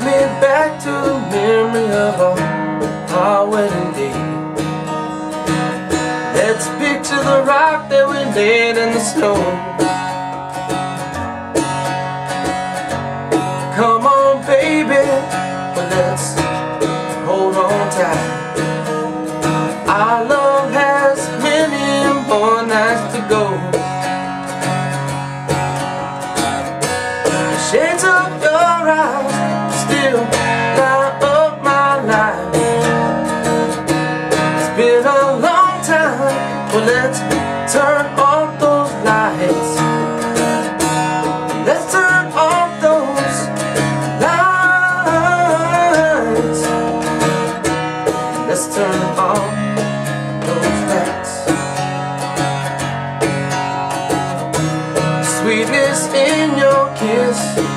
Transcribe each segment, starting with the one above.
Take me back to the memory of our, our wedding day. Let's picture the rock that we laid in the snow. Come on baby, but let's hold on tight. Our love has many more nights to go. Shades of your eyes light up my life. It's been a long time, let's turn off those lights. Let's turn off those lights. Let's turn off those lights. Sweetness in your kiss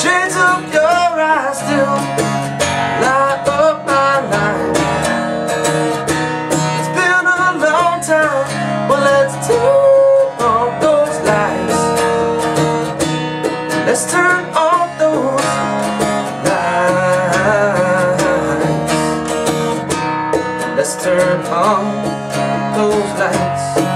Shades of your eyes still light up my It's been a long time, but let's turn off those lights. Let's turn off those lights. Let's turn off those lights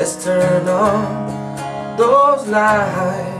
Let's turn off those lights